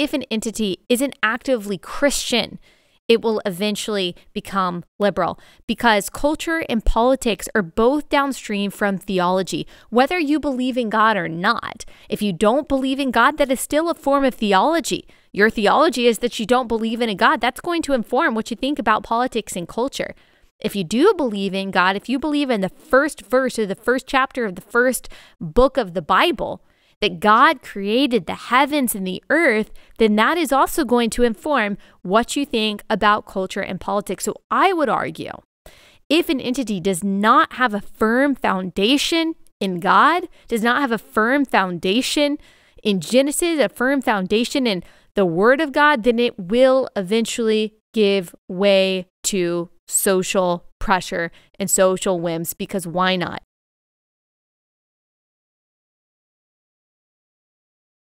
if an entity isn't actively Christian, it will eventually become liberal because culture and politics are both downstream from theology, whether you believe in God or not. If you don't believe in God, that is still a form of theology. Your theology is that you don't believe in a God. That's going to inform what you think about politics and culture. If you do believe in God, if you believe in the first verse or the first chapter of the first book of the Bible, that God created the heavens and the earth, then that is also going to inform what you think about culture and politics. So I would argue if an entity does not have a firm foundation in God, does not have a firm foundation in Genesis, a firm foundation in the Word of God, then it will eventually give way to social pressure and social whims because why not?